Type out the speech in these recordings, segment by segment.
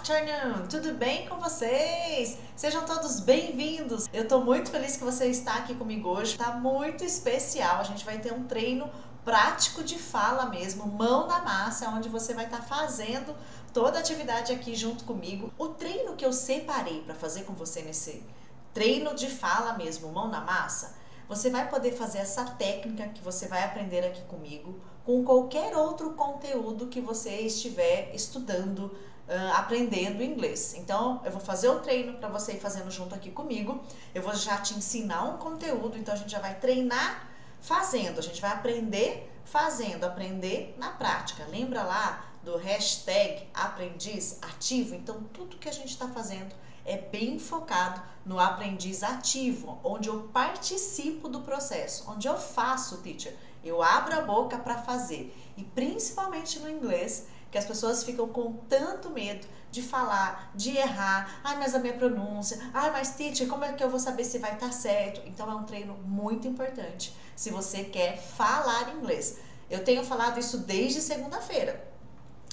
afternoon! Tudo bem com vocês? Sejam todos bem-vindos! Eu tô muito feliz que você está aqui comigo hoje. Tá muito especial. A gente vai ter um treino prático de fala mesmo, mão na massa, onde você vai estar tá fazendo toda a atividade aqui junto comigo. O treino que eu separei para fazer com você nesse treino de fala mesmo, mão na massa, você vai poder fazer essa técnica que você vai aprender aqui comigo com qualquer outro conteúdo que você estiver estudando uh, aprendendo inglês. Então, eu vou fazer o treino para você ir fazendo junto aqui comigo. Eu vou já te ensinar um conteúdo, então a gente já vai treinar fazendo. A gente vai aprender fazendo, aprender na prática. Lembra lá do hashtag aprendiz ativo? Então, tudo que a gente está fazendo é bem focado no aprendiz ativo, onde eu participo do processo, onde eu faço, teacher. Eu abro a boca para fazer. E principalmente no inglês, que as pessoas ficam com tanto medo de falar, de errar. Ai, mas a minha pronúncia. Ai, mas teacher, como é que eu vou saber se vai estar tá certo? Então é um treino muito importante se você quer falar inglês. Eu tenho falado isso desde segunda-feira.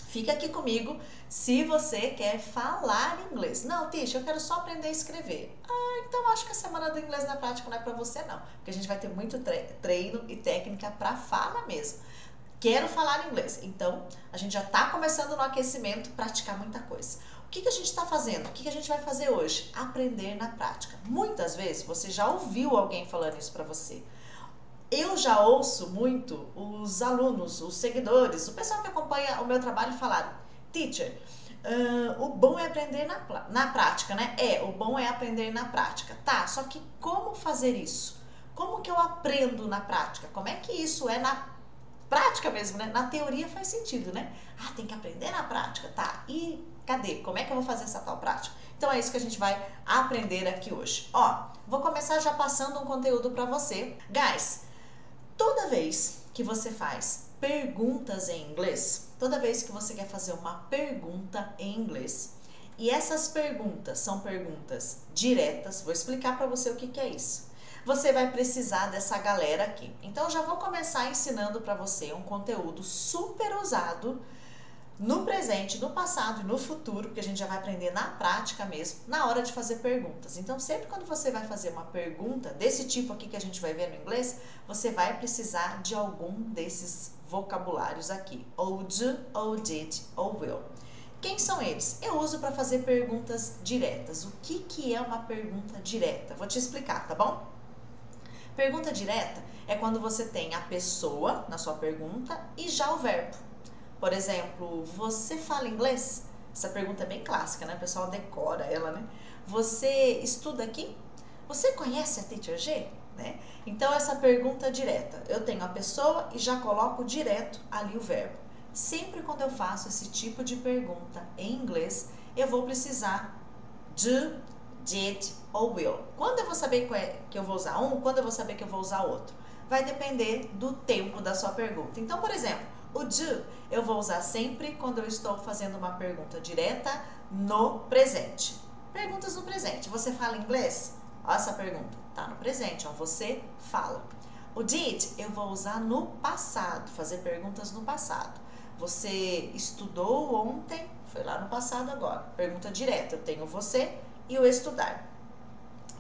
Fica aqui comigo se você quer falar inglês. Não, Tisha, eu quero só aprender a escrever. Ah, então acho que a semana do inglês na prática não é para você não, porque a gente vai ter muito treino e técnica para fala mesmo. Quero falar inglês. Então, a gente já está começando no aquecimento, praticar muita coisa. O que, que a gente está fazendo? O que, que a gente vai fazer hoje? Aprender na prática. Muitas vezes você já ouviu alguém falando isso para você. Eu já ouço muito os alunos, os seguidores, o pessoal que acompanha o meu trabalho falar, teacher, uh, o bom é aprender na, na prática, né? É, o bom é aprender na prática. Tá, só que como fazer isso? Como que eu aprendo na prática? Como é que isso é na prática mesmo, né? Na teoria faz sentido, né? Ah, tem que aprender na prática, tá? E cadê? Como é que eu vou fazer essa tal prática? Então é isso que a gente vai aprender aqui hoje. Ó, vou começar já passando um conteúdo para você. Guys, toda vez que você faz perguntas em inglês, toda vez que você quer fazer uma pergunta em inglês, e essas perguntas são perguntas diretas, vou explicar para você o que, que é isso você vai precisar dessa galera aqui. Então já vou começar ensinando para você um conteúdo super usado no presente, no passado e no futuro, porque a gente já vai aprender na prática mesmo, na hora de fazer perguntas. Então, sempre quando você vai fazer uma pergunta desse tipo aqui que a gente vai ver no inglês, você vai precisar de algum desses vocabulários aqui: ou do, ou did, ou will. Quem são eles? Eu uso para fazer perguntas diretas. O que, que é uma pergunta direta? Vou te explicar, tá bom? Pergunta direta é quando você tem a pessoa na sua pergunta e já o verbo. Por exemplo, você fala inglês? Essa pergunta é bem clássica, né? O pessoal decora ela, né? Você estuda aqui? Você conhece a Teacher G? Né? Então, essa pergunta direta. Eu tenho a pessoa e já coloco direto ali o verbo. Sempre quando eu faço esse tipo de pergunta em inglês, eu vou precisar de did ou will. Quando eu vou saber é, que eu vou usar um, quando eu vou saber que eu vou usar outro? Vai depender do tempo da sua pergunta. Então, por exemplo, o do eu vou usar sempre quando eu estou fazendo uma pergunta direta no presente. Perguntas no presente. Você fala inglês? Olha essa pergunta. Tá no presente, ó. Você fala. O did eu vou usar no passado, fazer perguntas no passado. Você estudou ontem? Foi lá no passado agora. Pergunta direta. Eu tenho você e o estudar.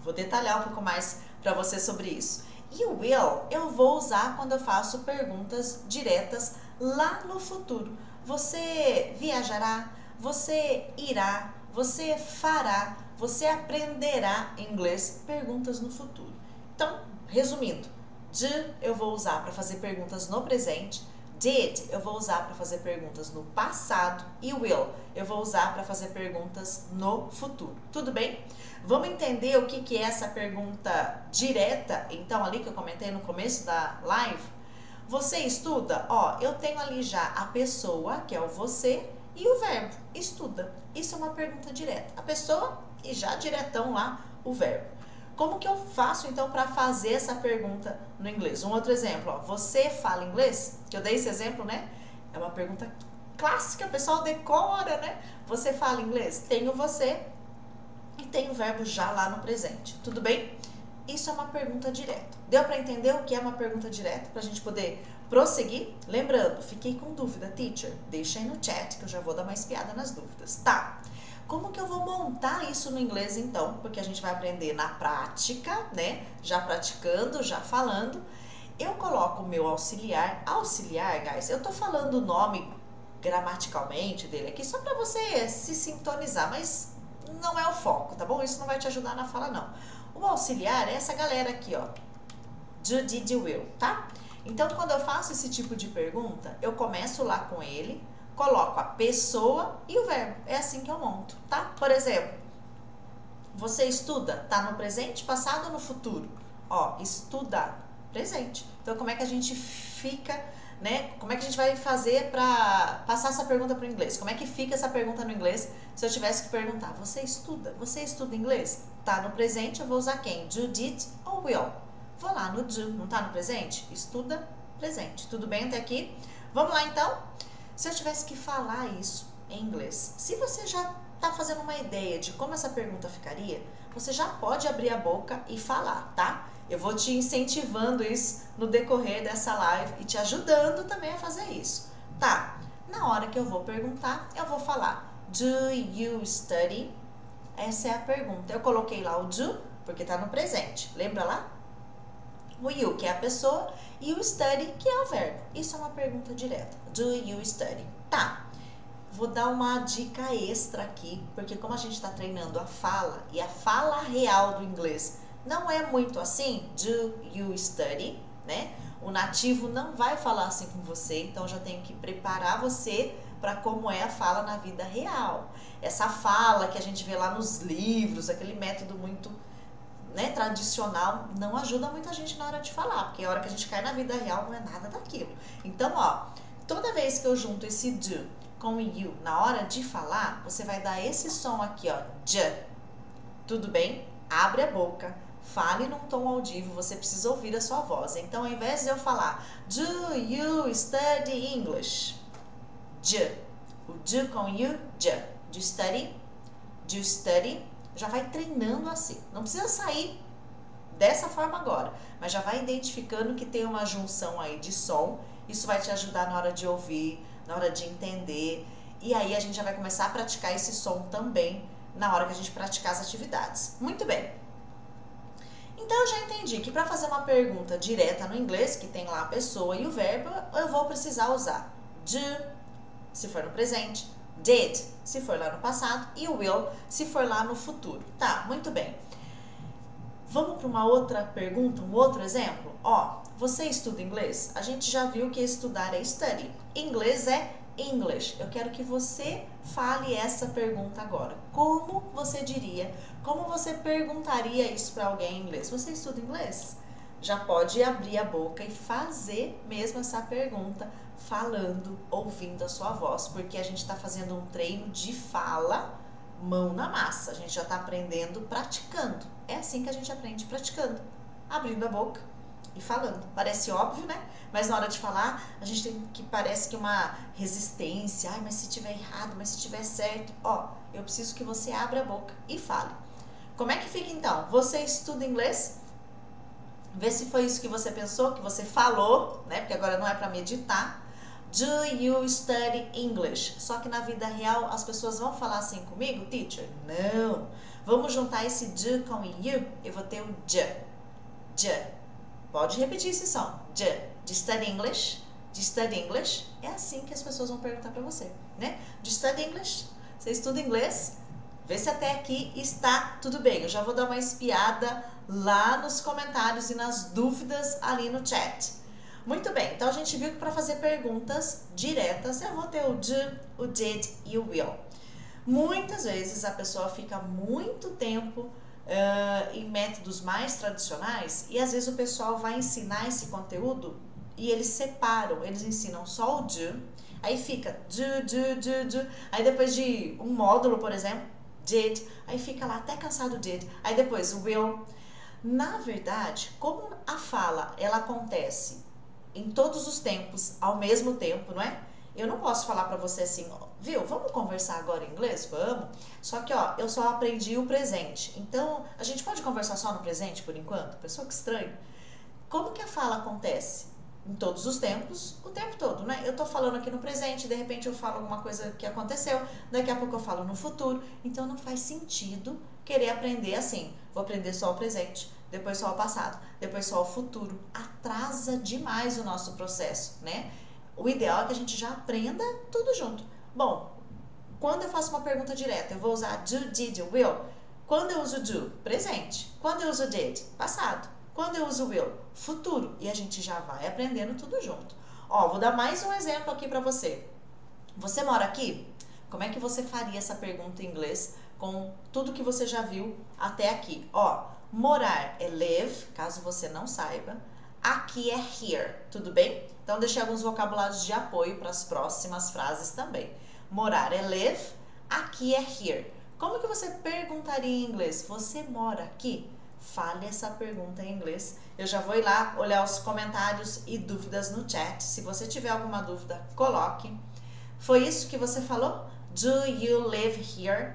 Vou detalhar um pouco mais para você sobre isso. E o will eu vou usar quando eu faço perguntas diretas lá no futuro. Você viajará? Você irá? Você fará? Você aprenderá inglês? Perguntas no futuro. Então, resumindo, de eu vou usar para fazer perguntas no presente Did eu vou usar para fazer perguntas no passado e will eu vou usar para fazer perguntas no futuro. Tudo bem? Vamos entender o que, que é essa pergunta direta, então, ali que eu comentei no começo da live. Você estuda? Ó, eu tenho ali já a pessoa, que é o você, e o verbo, estuda. Isso é uma pergunta direta. A pessoa e já diretão lá o verbo. Como que eu faço então para fazer essa pergunta no inglês? Um outro exemplo, ó, você fala inglês? Que eu dei esse exemplo, né? É uma pergunta clássica, o pessoal decora, né? Você fala inglês? Tenho você e tem o verbo já lá no presente. Tudo bem? Isso é uma pergunta direta. Deu para entender o que é uma pergunta direta para a gente poder prosseguir? Lembrando, fiquei com dúvida, teacher? Deixa aí no chat que eu já vou dar uma espiada nas dúvidas. Tá. Como que eu vou montar isso no inglês então? Porque a gente vai aprender na prática, né? Já praticando, já falando. Eu coloco o meu auxiliar, auxiliar, guys. Eu tô falando o nome gramaticalmente dele aqui só para você se sintonizar, mas não é o foco, tá bom? Isso não vai te ajudar na fala não. O auxiliar é essa galera aqui, ó. Do, did, will, tá? Então, quando eu faço esse tipo de pergunta, eu começo lá com ele, coloco a pessoa e o verbo. É assim que eu monto, tá? Por exemplo, você estuda, tá no presente, passado ou no futuro? Ó, estudar, presente. Então, como é que a gente fica, né? Como é que a gente vai fazer para passar essa pergunta para o inglês? Como é que fica essa pergunta no inglês se eu tivesse que perguntar, você estuda? Você estuda inglês? Tá no presente, eu vou usar quem? Do, did ou will? Vou lá no do, não tá no presente? Estuda, presente. Tudo bem até aqui? Vamos lá então? Se eu tivesse que falar isso em inglês, se você já está fazendo uma ideia de como essa pergunta ficaria, você já pode abrir a boca e falar, tá? Eu vou te incentivando isso no decorrer dessa live e te ajudando também a fazer isso. Tá, na hora que eu vou perguntar, eu vou falar Do you study? Essa é a pergunta. Eu coloquei lá o do porque está no presente. Lembra lá? O you, que é a pessoa, e o study, que é o verbo. Isso é uma pergunta direta. Do you study? Tá. Vou dar uma dica extra aqui, porque como a gente está treinando a fala, e a fala real do inglês não é muito assim, do you study, né? O nativo não vai falar assim com você, então já tenho que preparar você para como é a fala na vida real. Essa fala que a gente vê lá nos livros, aquele método muito né, tradicional não ajuda muita gente na hora de falar, porque a hora que a gente cai na vida real não é nada daquilo. Então, ó, toda vez que eu junto esse do com you na hora de falar, você vai dar esse som aqui, ó, j. Tudo bem? Abre a boca, fale num tom audível, você precisa ouvir a sua voz. Então, ao invés de eu falar Do you study English? J. O do com you, j. Do study? Do study? Já vai treinando assim. Não precisa sair dessa forma agora, mas já vai identificando que tem uma junção aí de som. Isso vai te ajudar na hora de ouvir, na hora de entender. E aí a gente já vai começar a praticar esse som também na hora que a gente praticar as atividades. Muito bem. Então eu já entendi que para fazer uma pergunta direta no inglês, que tem lá a pessoa e o verbo, eu vou precisar usar do, se for no presente, did, se for lá no passado, e will, se for lá no futuro. Tá, muito bem. Vamos para uma outra pergunta, um outro exemplo? Ó, você estuda inglês? A gente já viu que estudar é study. Inglês é English. Eu quero que você fale essa pergunta agora. Como você diria? Como você perguntaria isso para alguém em inglês? Você estuda inglês? Já pode abrir a boca e fazer mesmo essa pergunta falando, ouvindo a sua voz, porque a gente está fazendo um treino de fala, mão na massa. A gente já está aprendendo praticando. É assim que a gente aprende praticando, abrindo a boca e falando. Parece óbvio, né? Mas na hora de falar, a gente tem que parece que uma resistência. Ai, mas se tiver errado, mas se tiver certo, ó, eu preciso que você abra a boca e fale. Como é que fica então? Você estuda inglês? Vê se foi isso que você pensou, que você falou, né? Porque agora não é para meditar. Do you study English? Só que na vida real as pessoas vão falar assim comigo, teacher? Não. Vamos juntar esse do com you. Eu vou ter o j. J. Pode repetir esse som. J. De study English? De study English? É assim que as pessoas vão perguntar para você, né? De study English? Você estuda inglês? Vê se até aqui está tudo bem. Eu já vou dar uma espiada lá nos comentários e nas dúvidas ali no chat. Muito bem, então a gente viu que para fazer perguntas diretas eu vou ter o do, o did e o will. Muitas vezes a pessoa fica muito tempo uh, em métodos mais tradicionais e às vezes o pessoal vai ensinar esse conteúdo e eles separam, eles ensinam só o do, aí fica do, do, do, do, aí depois de um módulo, por exemplo, did, aí fica lá até cansado did, aí depois will. Na verdade, como a fala ela acontece em todos os tempos, ao mesmo tempo, não é? Eu não posso falar para você assim, viu? Vamos conversar agora em inglês? Vamos. Só que, ó, eu só aprendi o presente. Então, a gente pode conversar só no presente por enquanto? Pessoa que estranho. Como que a fala acontece? em todos os tempos, o tempo todo, né? Eu tô falando aqui no presente, de repente eu falo alguma coisa que aconteceu, daqui a pouco eu falo no futuro, então não faz sentido querer aprender assim. Vou aprender só o presente, depois só o passado, depois só o futuro. Atrasa demais o nosso processo, né? O ideal é que a gente já aprenda tudo junto. Bom, quando eu faço uma pergunta direta, eu vou usar do, did, will. Quando eu uso do, presente. Quando eu uso did, passado. Quando eu uso will, futuro. E a gente já vai aprendendo tudo junto. Ó, vou dar mais um exemplo aqui para você. Você mora aqui? Como é que você faria essa pergunta em inglês com tudo que você já viu até aqui? Ó, morar é live, caso você não saiba. Aqui é here, tudo bem? Então deixei alguns vocabulários de apoio para as próximas frases também. Morar é live, aqui é here. Como que você perguntaria em inglês? Você mora aqui? fale essa pergunta em inglês. Eu já vou ir lá olhar os comentários e dúvidas no chat. Se você tiver alguma dúvida, coloque. Foi isso que você falou? Do you live here?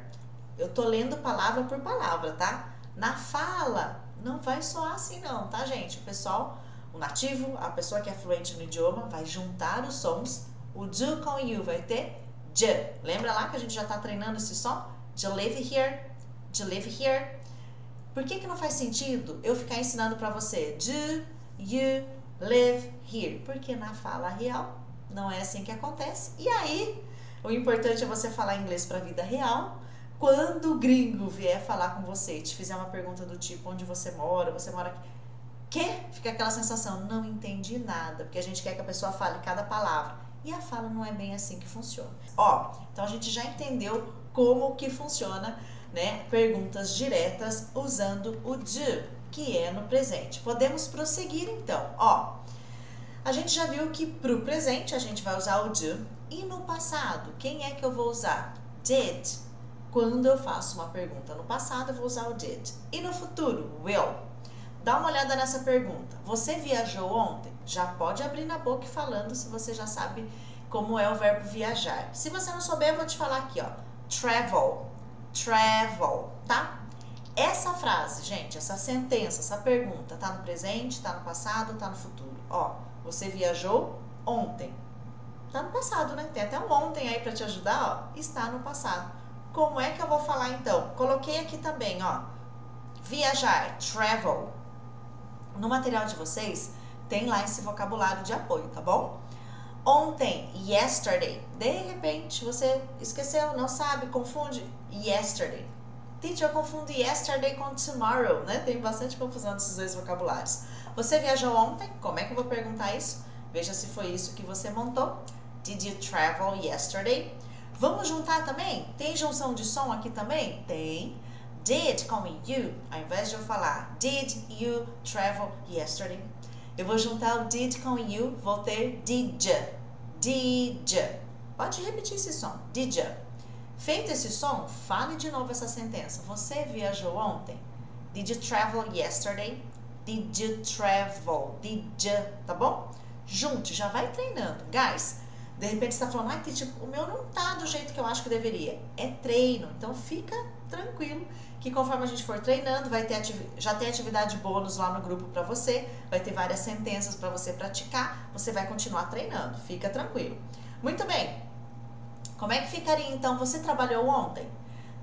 Eu tô lendo palavra por palavra, tá? Na fala, não vai soar assim não, tá, gente? O pessoal, o nativo, a pessoa que é fluente no idioma, vai juntar os sons. O do com you vai ter j. Lembra lá que a gente já tá treinando esse som? Do live here, do live here. Por que, que não faz sentido eu ficar ensinando para você do you live here? Porque na fala real não é assim que acontece. E aí, o importante é você falar inglês para a vida real. Quando o gringo vier falar com você e te fizer uma pergunta do tipo onde você mora, você mora aqui, que fica aquela sensação, não entendi nada, porque a gente quer que a pessoa fale cada palavra. E a fala não é bem assim que funciona. Ó, então a gente já entendeu como que funciona né, perguntas diretas usando o do, que é no presente. Podemos prosseguir então. Ó, a gente já viu que para o presente a gente vai usar o do e no passado, quem é que eu vou usar? Did. Quando eu faço uma pergunta no passado, eu vou usar o did. E no futuro, will. Dá uma olhada nessa pergunta. Você viajou ontem? Já pode abrir na boca falando se você já sabe como é o verbo viajar. Se você não souber, eu vou te falar aqui, ó. Travel travel, tá? Essa frase, gente, essa sentença, essa pergunta, tá no presente, tá no passado, tá no futuro. Ó, você viajou ontem. Tá no passado, né? Tem até um ontem aí para te ajudar, ó. Está no passado. Como é que eu vou falar então? Coloquei aqui também, ó. Viajar, travel. No material de vocês tem lá esse vocabulário de apoio, tá bom? Ontem, yesterday. De repente, você esqueceu, não sabe, confunde yesterday. Teacher, eu confundo yesterday com tomorrow, né? Tem bastante confusão desses dois vocabulários. Você viajou ontem? Como é que eu vou perguntar isso? Veja se foi isso que você montou. Did you travel yesterday? Vamos juntar também? Tem junção de som aqui também? Tem. Did com you, ao invés de eu falar Did you travel yesterday? Eu vou juntar o did com you, vou ter did. Did. Pode repetir esse som. Did. Feito esse som, fale de novo essa sentença. Você viajou ontem? Did you travel yesterday? Did you travel? Did you, tá bom? Junte, já vai treinando. Guys, de repente você tá falando, ai, o meu não tá do jeito que eu acho que deveria. É treino, então fica tranquilo que conforme a gente for treinando, vai ter já tem atividade bônus lá no grupo para você, vai ter várias sentenças para você praticar, você vai continuar treinando, fica tranquilo. Muito bem, como é que ficaria então? Você trabalhou ontem?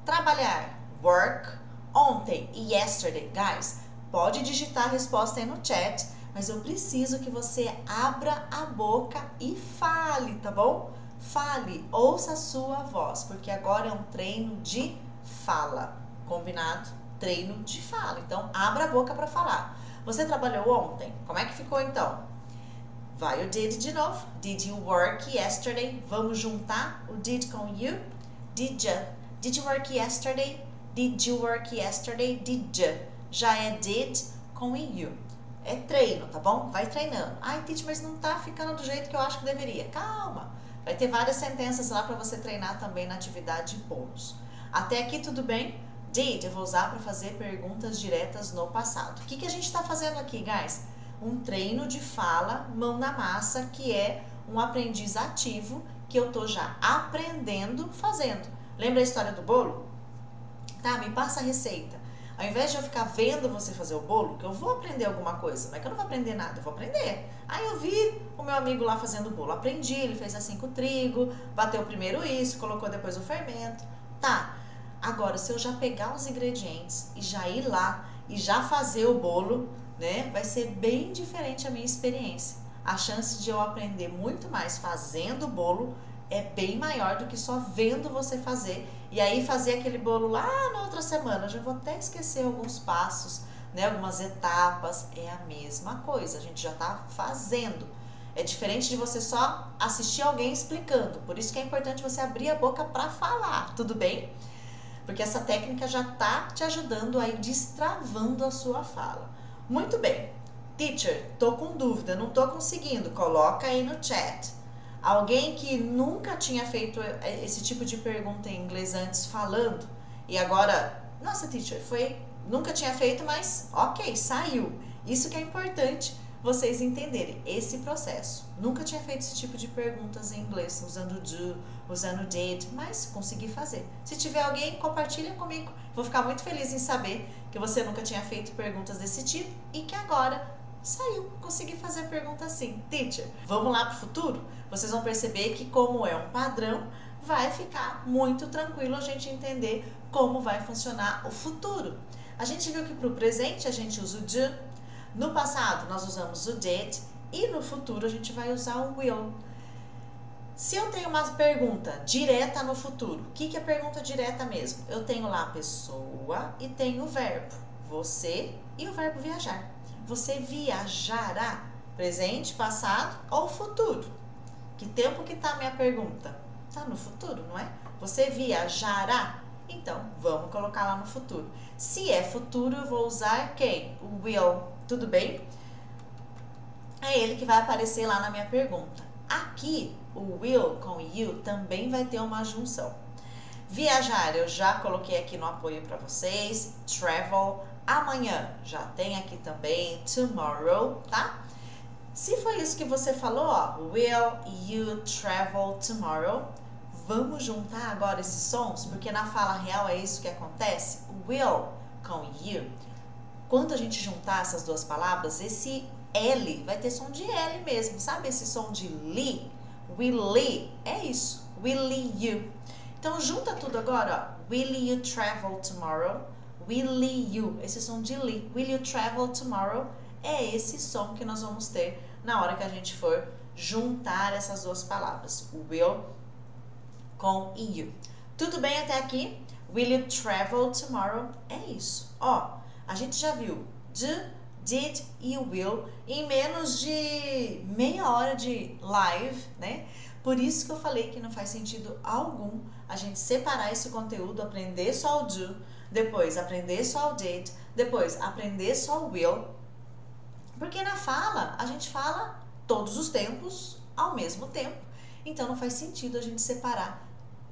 Trabalhar, work, ontem e yesterday. Guys, pode digitar a resposta aí no chat, mas eu preciso que você abra a boca e fale, tá bom? Fale, ouça a sua voz, porque agora é um treino de fala. Combinado? Treino de fala. Então, abra a boca para falar. Você trabalhou ontem? Como é que ficou então? Vai o did de novo. Did you work yesterday? Vamos juntar o did com you. Did you? Did you work yesterday? Did you work yesterday? Did you? Já é did com you. É treino, tá bom? Vai treinando. Ai, Titi, mas não tá ficando do jeito que eu acho que deveria. Calma. Vai ter várias sentenças lá para você treinar também na atividade bônus. Até aqui tudo bem? Did eu vou usar para fazer perguntas diretas no passado. O que, que a gente está fazendo aqui, guys? um treino de fala, mão na massa, que é um aprendiz ativo que eu tô já aprendendo fazendo. Lembra a história do bolo? Tá, me passa a receita. Ao invés de eu ficar vendo você fazer o bolo, que eu vou aprender alguma coisa, mas que eu não vou aprender nada, eu vou aprender. Aí eu vi o meu amigo lá fazendo o bolo, aprendi, ele fez assim com o trigo, bateu primeiro isso, colocou depois o fermento. Tá. Agora, se eu já pegar os ingredientes e já ir lá e já fazer o bolo, né, vai ser bem diferente a minha experiência. A chance de eu aprender muito mais fazendo o bolo é bem maior do que só vendo você fazer e aí fazer aquele bolo lá na outra semana. Já vou até esquecer alguns passos, né, algumas etapas. É a mesma coisa, a gente já está fazendo. É diferente de você só assistir alguém explicando. Por isso que é importante você abrir a boca para falar, tudo bem? Porque essa técnica já está te ajudando a ir destravando a sua fala. Muito bem. Teacher, tô com dúvida, não tô conseguindo. Coloca aí no chat. Alguém que nunca tinha feito esse tipo de pergunta em inglês antes falando e agora, nossa, teacher, foi, nunca tinha feito, mas ok, saiu. Isso que é importante vocês entenderem esse processo. Nunca tinha feito esse tipo de perguntas em inglês, usando do, usando did, mas consegui fazer. Se tiver alguém, compartilha comigo. Vou ficar muito feliz em saber que você nunca tinha feito perguntas desse tipo e que agora saiu, consegui fazer a pergunta assim. Teacher, vamos lá para o futuro? Vocês vão perceber que, como é um padrão, vai ficar muito tranquilo a gente entender como vai funcionar o futuro. A gente viu que para o presente a gente usa o do, no passado nós usamos o did e no futuro a gente vai usar o will. Se eu tenho uma pergunta direta no futuro, o que, que é pergunta direta mesmo? Eu tenho lá a pessoa e tenho o verbo, você e o verbo viajar. Você viajará presente, passado ou futuro? Que tempo que tá a minha pergunta? Tá no futuro, não é? Você viajará? Então, vamos colocar lá no futuro. Se é futuro, eu vou usar quem? O will. Tudo bem? É ele que vai aparecer lá na minha pergunta. Aqui, o will com you também vai ter uma junção. Viajar, eu já coloquei aqui no apoio para vocês. Travel, amanhã. Já tem aqui também tomorrow, tá? Se foi isso que você falou, ó, will you travel tomorrow? Vamos juntar agora esses sons, porque na fala real é isso que acontece. Will com you. Quando a gente juntar essas duas palavras, esse L vai ter som de L mesmo, sabe? Esse som de li, will é isso, will you. Então junta tudo agora, ó. Will you travel tomorrow? Will you, esse som de li. Will you travel tomorrow? É esse som que nós vamos ter na hora que a gente for juntar essas duas palavras, will com you. Tudo bem até aqui? Will you travel tomorrow? É isso. Ó, a gente já viu do, did e will em menos de meia hora de live, né? Por isso que eu falei que não faz sentido algum a gente separar esse conteúdo, aprender só o do, depois aprender só o did, depois aprender só o will. Porque na fala, a gente fala todos os tempos ao mesmo tempo. Então não faz sentido a gente separar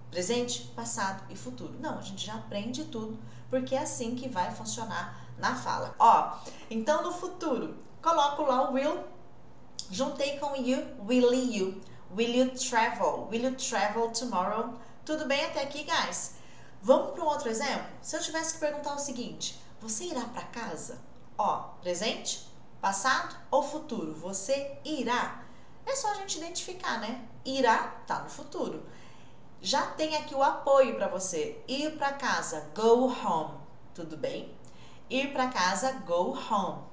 presente, passado e futuro. Não, a gente já aprende tudo, porque é assim que vai funcionar na fala. Ó, então no futuro, coloco lá o will, juntei com you, will you. Will you travel? Will you travel tomorrow? Tudo bem até aqui, guys? Vamos para um outro exemplo? Se eu tivesse que perguntar o seguinte: você irá para casa? Ó, presente, passado ou futuro? Você irá. É só a gente identificar, né? Irá tá no futuro. Já tem aqui o apoio para você. Ir para casa, go home. Tudo bem? Ir para casa, go home.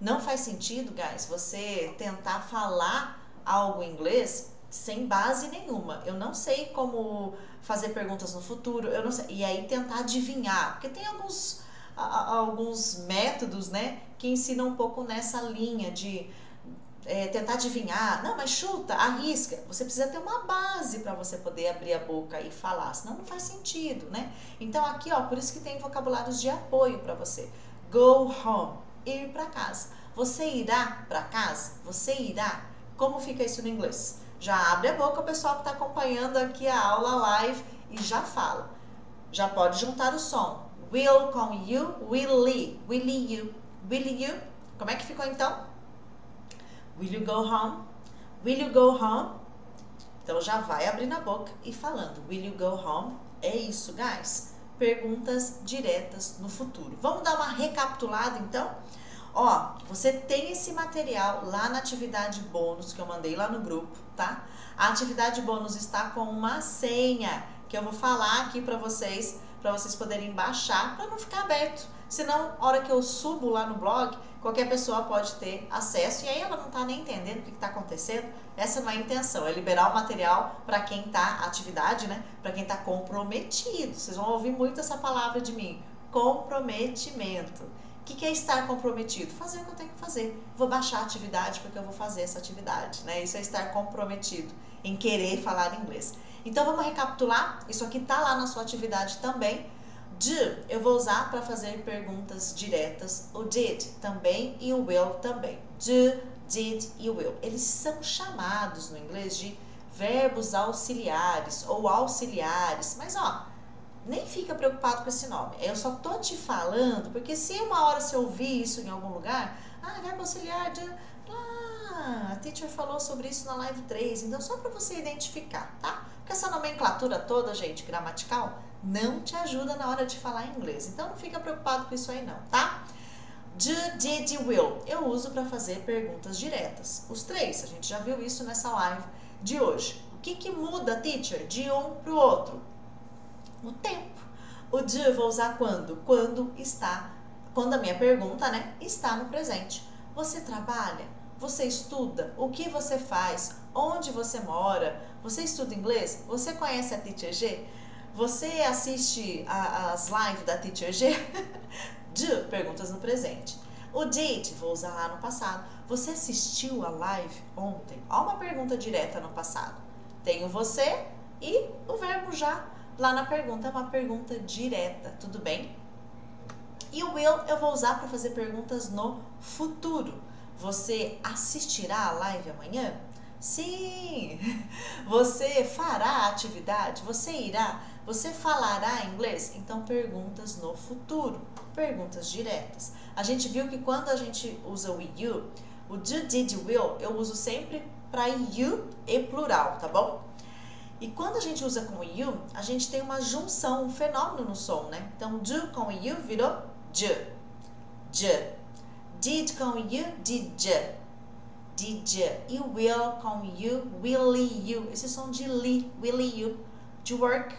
Não faz sentido, guys, você tentar falar algo em inglês sem base nenhuma. Eu não sei como fazer perguntas no futuro, eu não sei. E aí tentar adivinhar, porque tem alguns alguns métodos, né, que ensinam um pouco nessa linha de é, tentar adivinhar. Não, mas chuta, arrisca. Você precisa ter uma base para você poder abrir a boca e falar, senão não faz sentido, né? Então aqui, ó, por isso que tem vocabulários de apoio para você. Go home, ir para casa. Você irá para casa? Você irá? Como fica isso no inglês? Já abre a boca o pessoal que está acompanhando aqui a aula live e já fala. Já pode juntar o som. Will com you, will will you, will you. Como é que ficou então? Will you go home? Will you go home? Então já vai abrindo a boca e falando. Will you go home? É isso, guys. perguntas diretas no futuro. Vamos dar uma recapitulada então? Ó, você tem esse material lá na atividade bônus que eu mandei lá no grupo, tá? A atividade bônus está com uma senha que eu vou falar aqui para vocês, para vocês poderem baixar, para não ficar aberto. Senão, a hora que eu subo lá no blog, qualquer pessoa pode ter acesso e aí ela não está nem entendendo o que está acontecendo. Essa não é a intenção, é liberar o material para quem está atividade, né? Para quem está comprometido. Vocês vão ouvir muito essa palavra de mim, comprometimento. O que, que, é estar comprometido? Fazer o que eu tenho que fazer. Vou baixar a atividade porque eu vou fazer essa atividade, né? Isso é estar comprometido em querer falar inglês. Então vamos recapitular. Isso aqui tá lá na sua atividade também. Do eu vou usar para fazer perguntas diretas. O did também e o will também. Do, did e will. Eles são chamados no inglês de verbos auxiliares ou auxiliares. Mas ó, nem fica preocupado com esse nome. Eu só tô te falando, porque se uma hora você ouvir isso em algum lugar, ah, verbo auxiliar de. Ah, a teacher falou sobre isso na live 3, então só para você identificar, tá? Porque essa nomenclatura toda, gente, gramatical, não te ajuda na hora de falar inglês. Então não fica preocupado com isso aí não, tá? Do, did, will. Eu uso para fazer perguntas diretas. Os três, a gente já viu isso nessa live de hoje. O que, que muda, teacher, de um para o outro? O tempo. O do vou usar quando? Quando está, quando a minha pergunta, né, está no presente. Você trabalha? Você estuda? O que você faz? Onde você mora? Você estuda inglês? Você conhece a Teacher G? Você assiste a, as lives da Teacher G? do, perguntas no presente. O did, vou usar lá no passado. Você assistiu a live ontem? Ó uma pergunta direta no passado. Tenho você e o verbo já lá na pergunta, é uma pergunta direta, tudo bem? E o will eu vou usar para fazer perguntas no futuro. Você assistirá a live amanhã? Sim! Você fará a atividade? Você irá? Você falará inglês? Então, perguntas no futuro, perguntas diretas. A gente viu que quando a gente usa o you, o do, did, will, eu uso sempre para you e plural, tá bom? E quando a gente usa com you, a gente tem uma junção, um fenômeno no som, né? Então, do com you virou j, j. Did com you, did j, did j. E will com you, willy you. Esse som de li, willy you. To work,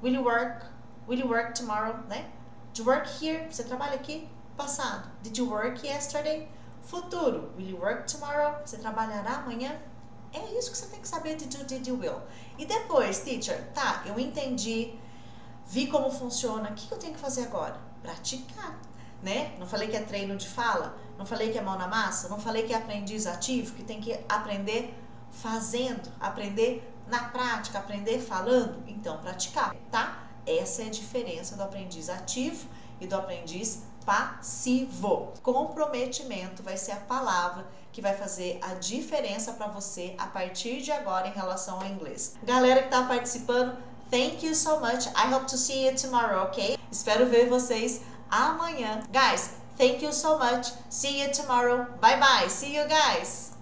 will you work, will you work tomorrow, né? To work here, você trabalha aqui? Passado. Did you work yesterday? Futuro, will you work tomorrow? Você trabalhará amanhã? É isso que você tem que saber de do, did, will. E depois, teacher, tá, eu entendi, vi como funciona, o que eu tenho que fazer agora? Praticar, né? Não falei que é treino de fala? Não falei que é mão na massa? Não falei que é aprendiz ativo, que tem que aprender fazendo, aprender na prática, aprender falando? Então, praticar, tá? Essa é a diferença do aprendiz ativo e do aprendiz passivo. Comprometimento vai ser a palavra que vai fazer a diferença para você a partir de agora em relação ao inglês. Galera que está participando, thank you so much. I hope to see you tomorrow, ok? Espero ver vocês amanhã. Guys, thank you so much. See you tomorrow. Bye bye. See you guys.